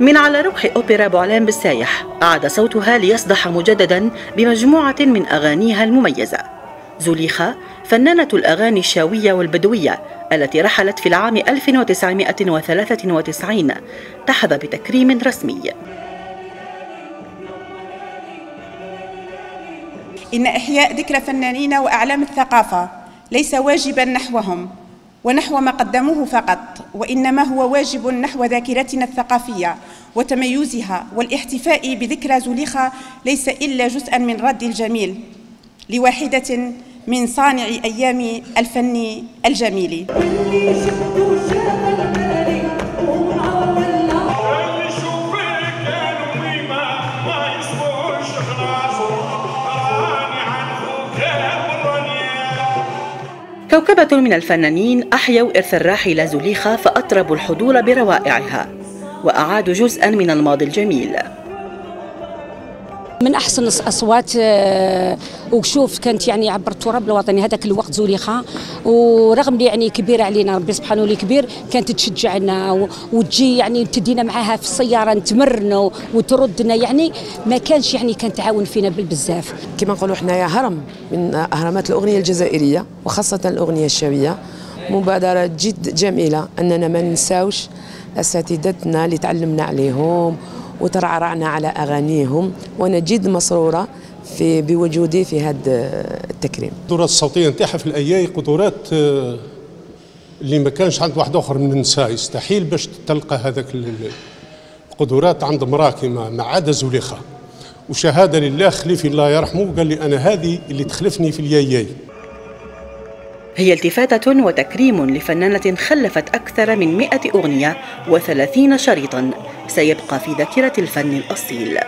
من على روح أوبرا بوعلان بالسايح أعاد صوتها ليصدح مجددا بمجموعة من أغانيها المميزة. زليخة فنانة الأغاني الشاوية والبدوية التي رحلت في العام 1993 تحظى بتكريم رسمي. إن إحياء ذكرى فنانين وأعلام الثقافة ليس واجبا نحوهم ونحو ما قدموه فقط وإنما هو واجب نحو ذاكرتنا الثقافية وتميزها والاحتفاء بذكرى زليخة ليس إلا جزءا من رد الجميل لواحدة من صانع أيام الفن الجميل. كوكبة من الفنانين أحيوا إرث الراحلة زليخة فأطربوا الحضور بروائعها وأعادوا جزءا من الماضي الجميل. من أحسن الاصوات آه، وشوف كانت يعني عبر التراب الوطني. هذاك الوقت زليخه ورغم يعني كبيره علينا ربي سبحانه اللي كبير كانت تشجعنا وتجي يعني تدينا معاها في السيارة نتمرنوا وتردنا. يعني ما كانش يعني كان تعاون فينا بالبزاف كما نقولوا حنايا هرم من أهرامات الأغنية الجزائرية وخاصة الأغنية الشاويه مبادرة جد جميلة أننا ما ننساوش أساتذتنا اللي تعلمنا عليهم وترعرعنا على أغانيهم وأنا جد مسرورة في بوجودي في هذا التكريم. القدرات الصوتية نتاعها في الأياي قدرات آه، اللي ما كانش عند واحد آخر من النساء يستحيل باش تلقى هذاك القدرات عند امرأة كما ما عدا زليخة. وشهادة لله خليفي الله يرحمه قال لي أنا هذه اللي تخلفني في الياياي هي التفاتة وتكريم لفنانة خلفت أكثر من مئة أغنية وثلاثين شريطا. سيبقى في ذاكرة الفن الأصيل.